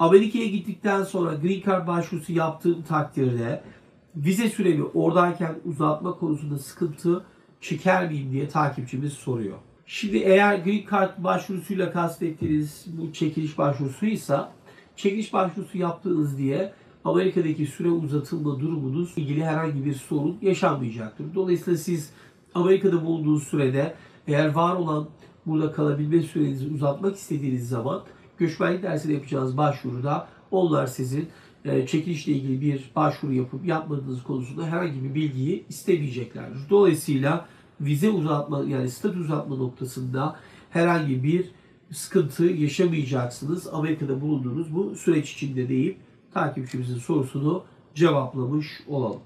Amerika'ya gittikten sonra Green Card başvurusu yaptığım takdirde vize süremi oradayken uzatma konusunda sıkıntı çeker miyim diye takipçimiz soruyor. Şimdi eğer Green Card başvurusuyla kastettiğiniz bu çekiliş başvurusuysa çekiliş başvurusu yaptığınız diye Amerika'daki süre uzatılma durumunuz ilgili herhangi bir sorun yaşanmayacaktır. Dolayısıyla siz Amerika'da bulunduğunuz sürede eğer var olan burada kalabilme sürenizi uzatmak istediğiniz zaman göçmenlik dersine yapacağınız başvuruda onlar sizin e, çekilişle ilgili bir başvuru yapıp yapmadığınız konusunda herhangi bir bilgiyi istemeyeceklerdir. Dolayısıyla vize uzatma yani statü uzatma noktasında herhangi bir sıkıntı yaşamayacaksınız. Amerika'da bulunduğunuz bu süreç içinde deyip takipçimizin sorusunu cevaplamış olalım.